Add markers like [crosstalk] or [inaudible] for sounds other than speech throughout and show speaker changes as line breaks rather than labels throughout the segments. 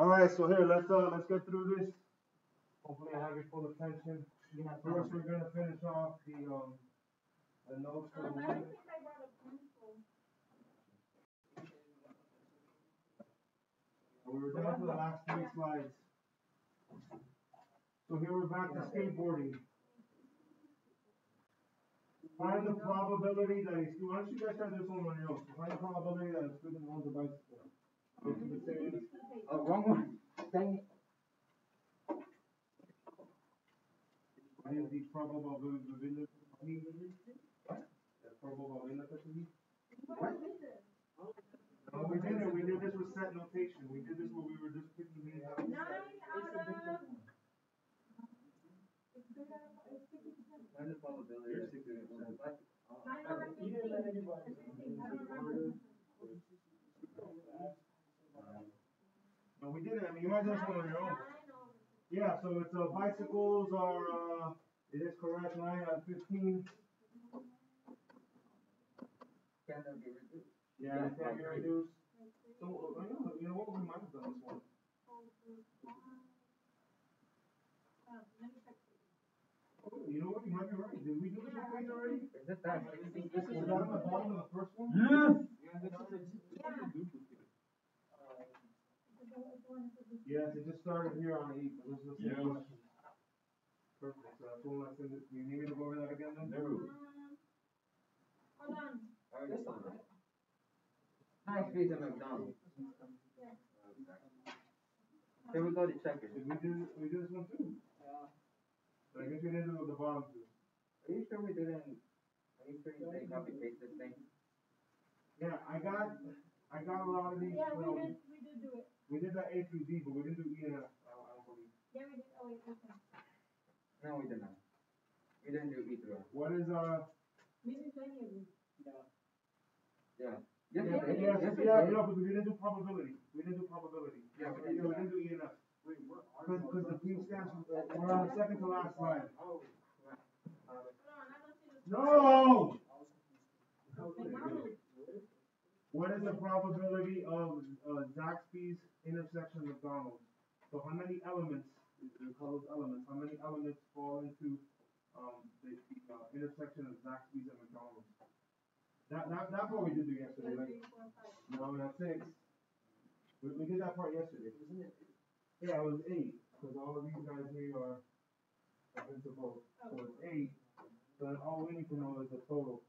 All right, so here, let's, uh, let's get through this. Hopefully I have your full attention. First, we're gonna finish off the, um, the notes for the
Um,
week.
don't think I brought a pencil.
We were down to the last three slides. So here we're back to skateboarding. Find the probability that a student, why don't you guys try this one on your own? Find the probability that a student owns a bicycle.
Oh, wrong one. Dang it.
What is the probability? The probability.
What?
No, we did it, we did this with set notation, we did this where we were just picking these out.
Nine out of. It's good out of, it's fifty percent.
Find the probability that a student owns a bicycle.
Nine out of fifteen. It's fifteen, I don't remember.
No, we did it, I mean, you might just go on your own. Yeah, so it's, uh, bicycles are, uh, it is correct, nine out of fifteen.
Can that be reduced?
Yeah, it can be reduced. So, uh, you know, you know what, we might have done this one.
Let me check.
Oh, You know what, you might be right, did we do this one already?
Is it that?
Was that on the bottom of the first one?
Yeah.
It's the- it's the one that says-
Yes, it just started here on eight, but this is the same
Yeah.
question. Perfect, so that's one, that's in the, you need me to go over that again then?
Um, Hold on.
Oh, this one, right? Nice pizza McDonald's. Here we go to checkers.
Did we do, we did this one too? But I guess we didn't do the bottom two.
Are you sure we didn't, are you sure you didn't copy paste this thing?
Yeah, I got, I got a lot of these,
Yeah, we did, we did do it.
We did that A through D, but we didn't do E and F, I don't, I don't believe.
Yeah, we did, oh wait, okay.
No, we did not. We didn't do E through F.
What is, uh?
We didn't do any of these.
Yeah.
Yeah,
Yes, we did.
yeah,
Yes, we
yeah,
did.
because we didn't do probability, we didn't do probability.
Yeah, we
we
didn't do
didn't do E and F.
Wait, what?
Cause, cause the P stands, for- we're on the second to last slide.
Oh.
Hold on, I don't see the.
No! What is the probability of, uh, Zaxby's intersection of McDonald's? So how many elements, call those elements, how many elements fall into, um, the, the, uh, intersection of Zaxby's and McDonald's? That, that, that's what we did do yesterday, like,
three, four, five.
no, not six. We, we did that part yesterday. Yeah, it was eight, cause all of these guys here are, interval, so it's eight. So then all we need to know is the total,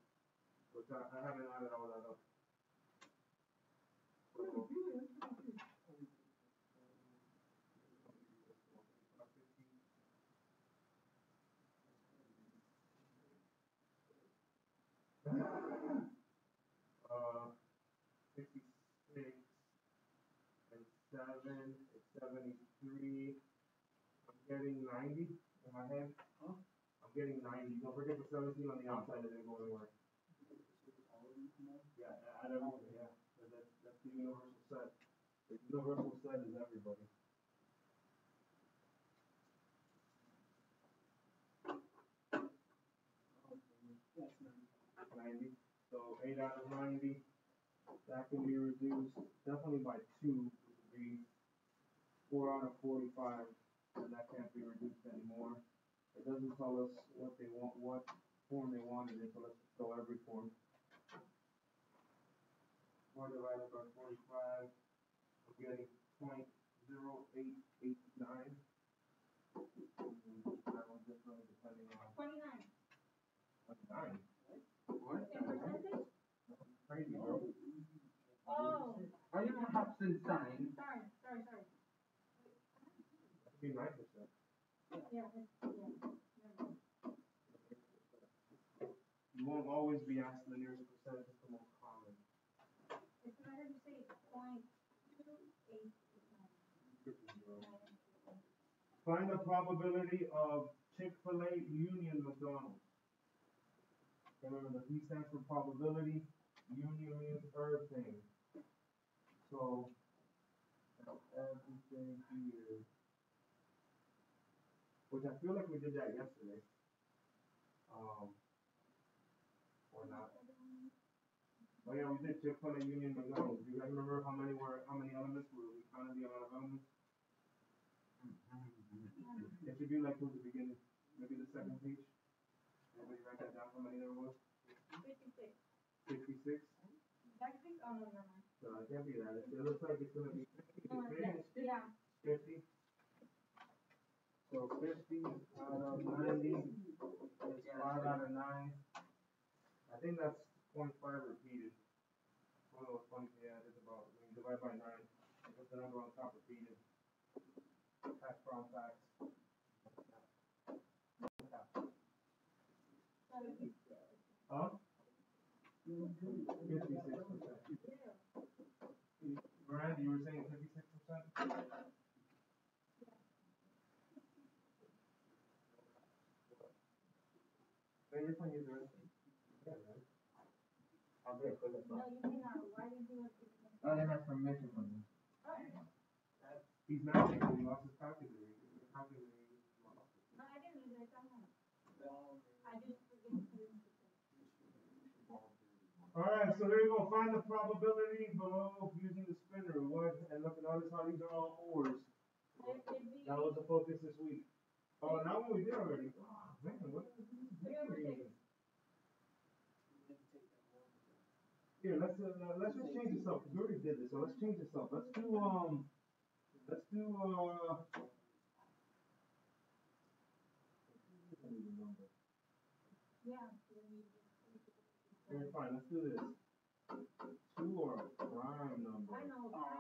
which I, I haven't added all that up. Uh, fifty-six and seven, it's seventy-three. I'm getting ninety in my head.
Huh?
I'm getting ninety. Don't forget the seventeen on the outside, it didn't go anywhere. Yeah, add everything, yeah. So that's, that's the universal set. The universal set is everybody. Ninety, so eight out of ninety, that can be reduced definitely by two, would be four out of forty-five, and that can't be reduced anymore. It doesn't tell us what they want, what form they wanted it, so let's go every form. Four divided by forty-five, I'm getting point zero eight eight nine. That one different depending on
Twenty-nine.
nine,
What?
In percentage?
crazy, bro.
Oh,
Are you perhaps insane?
sorry, sorry, sorry.
That'd be nine percent.
Yeah, it's, yeah. never mind.
You won't always be asked the nearest percentage, it's the most common.
It's, I heard you say point two eight nine.
Find the probability of Chick-fil-A Union McDonald's. Remember, the P stands for probability, union means everything. So, everything here. Which I feel like we did that yesterday. Um, or not. Oh yeah, we did Chick-fil-A Union McDonald's. Do you guys remember how many were, how many elements were, we counted the amount of elements? It should be like towards the beginning, maybe the second page. Everybody write that down, how many there was?
Fifty-six.
Fifty-six?
Zaxby's, oh, no, never mind.
No, it can't be that, it it looks like it's gonna be oh,
No, it's- Yeah,
fifty. So fifty out of ninety is five out of nine. I think that's point five repeated. One of those funny, yeah, it is about, when you divide by nine, you put the number on top repeated. That's from facts. Miranda, you were saying 56 percent?
Wait, which one? I'll
No, you mean, uh, why did you?
Oh, they have permission from. Oh,
He's not, because he lost his calculator.
No, I didn't lose it, I. I just
Alright, so there you go, find the probability below using the spinner, what, and look, notice how these are all ors.
It, it'd be
That was the focus this week. Oh, now what we did already, oh, man, what did we do?
three over six.
Here, let's, uh, let's just change this up, we already did this, so let's change this up, let's do, um, let's do, uh.
Yeah. Then you-
Okay, fine, let's do this. Two are prime number.
I know, prime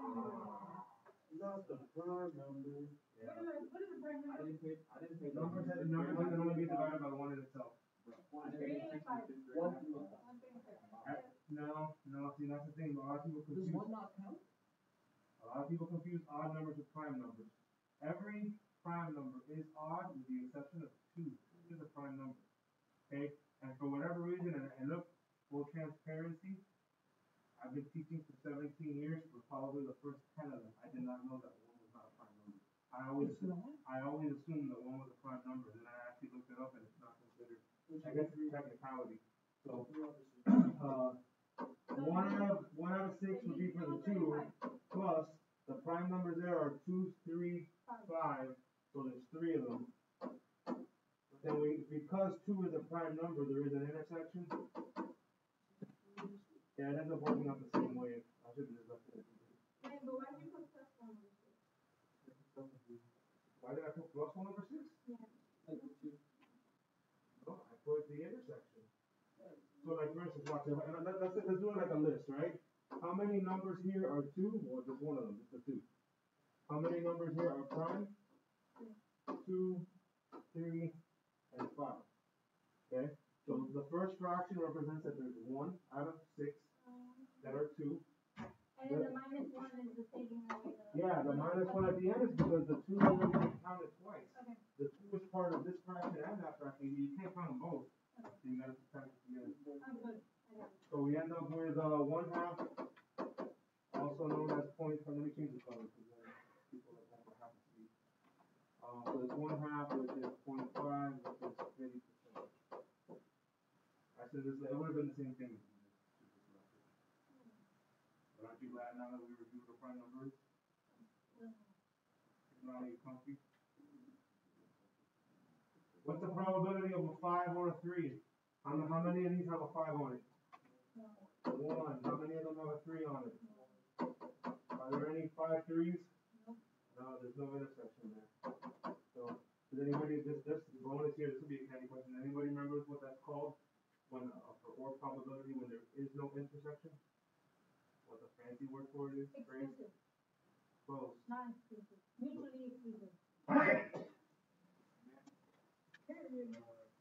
Not the prime number.
What is it, what is the prime number?
I didn't pay, I didn't pay.
Numbers that, numbers that can only be divided by one in itself.
Three and five.
One.
One, three, and five.
No, no, see, that's the thing, a lot of people confuse, Does one
not count?
a lot of people confuse odd numbers with prime numbers. Every prime number is odd with the exception of two, two is a prime number. Okay, and for whatever reason, and, and look, full transparency, I've been teaching for seventeen years, for probably the first ten of them, I did not know that one was not a prime number. I always, I always assumed that one was a prime number, then I actually looked it up and it's not considered, I guess it's technicality. So, uh, one out of, one out of six would be for the two, plus, the prime numbers there are two, three,
Five.
five, so there's three of them. Then we, because two is a prime number, there is an intersection. Yeah, it ends up working out the same way, I should have just left it.
Wait, but why did you put plus one over six?
Why did I put plus one over six?
Yeah.
Oh, I put the intersection. So like, for instance, watch, if I- and let, let's, let's do it like a list, right? How many numbers here are two, or just one of them, just the two? How many numbers here are prime? Two, three, and five. Okay, so the first fraction represents that there's one out of six that are two.
And then the minus one is the taking away the.
Yeah, the minus one at the end is because the two only counted twice.
Okay,
The two is part of this fraction and that fraction, you can't count them both, you just left it. But aren't you glad now that we reviewed the prime numbers? Now you're comfy? What's the probability of a five or a three? How, how many of these have a five on it? One, how many of them have a three on it? Are there any five threes? No, there's no intersection there. So, does anybody, this, this bonus here, this will be a candy question, anybody remembers what that's called? When, uh, for or probability, when there is no intersection? What the fancy word for it is, phrase,
Exclusive,
close.
not exclusive, mutually exclusive.
Teacher's pet.
Which one it was? No, I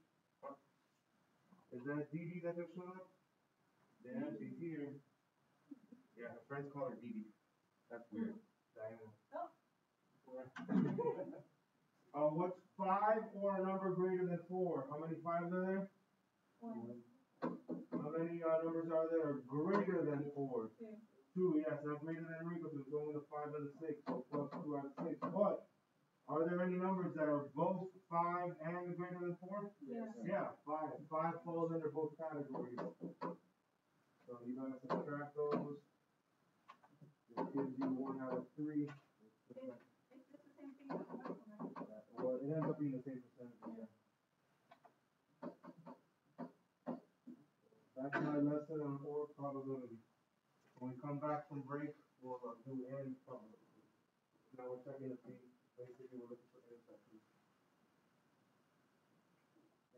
That Dee Dee that just showed up? Yeah, she's here. Yeah, her friends call her Dee Dee. That's weird. Diana.
Oh. [laughs]
Uh, what's five or a number greater than four? How many fives are there?
One,
How many, uh, numbers are there greater than four?
two,
Two, yes, not greater than or equal to, it's only the five and the six, so plus two out of six, but are there any numbers that are both five and greater than four?
yes.
Yeah, five, five falls under both categories. So you're going to subtract those. It gives you one out of three.
It's just the same thing as the right?
Well, it ends up being the same percentage, yeah. That's my lesson on or probability. When we come back from break, we'll uh, do and probability. Now we're checking to see, basically we're looking for intersections.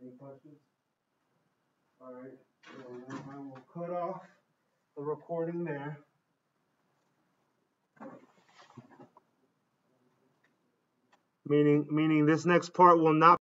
Any questions? Alright, so now I will cut off the recording there. Meaning, meaning this next part will not